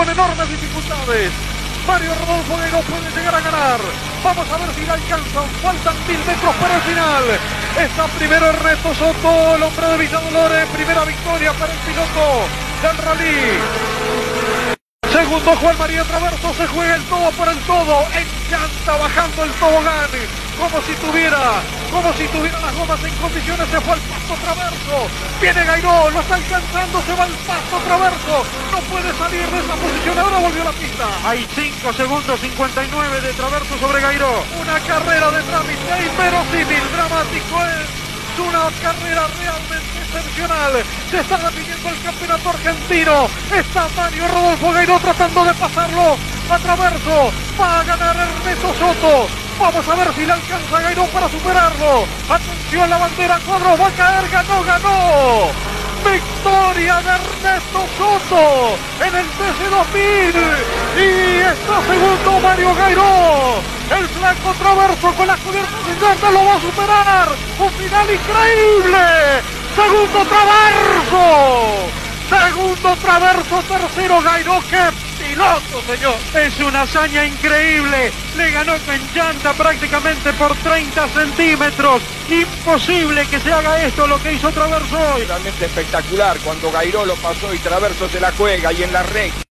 con enormes dificultades. Mario Rodolfo no puede llegar a ganar. Vamos a ver si le alcanzan. Faltan mil metros para el final. Está primero Ernesto Soto, el hombre de Villa Dolores. Primera victoria para el piloto del rally. Segundo Juan María Traverso, se juega el todo por el todo, encanta bajando el tobogán, como si tuviera, como si tuviera las gomas en condiciones, se fue al pasto Traverso, viene Gairó, lo está alcanzando, se va al pasto Traverso, no puede salir de esa posición, ahora volvió a la pista. Hay 5 segundos 59 de Traverso sobre Gairó. Una carrera de trámite inverosímil, dramático es una carrera realmente excepcional. Se está definiendo el campeonato argentino. Está Mario Rodolfo Gairo tratando de pasarlo a traverso. Va a ganar Ernesto Soto. Vamos a ver si le alcanza Gairo para superarlo. Atención, la bandera cuadro va a caer, ganó, ganó. Victoria de Ernesto Soto en el TC2000 y está segundo Mario Gairo. El flanco traverso con la cubierta sin lo va a superar. Un final increíble. Segundo traverso. Segundo traverso, tercero Gairo. ¡Qué piloto, señor! Es una hazaña increíble. Le ganó con llanta prácticamente por 30 centímetros. Imposible que se haga esto lo que hizo Traverso hoy. Realmente espectacular cuando Gairo lo pasó y Traverso se la juega y en la recta.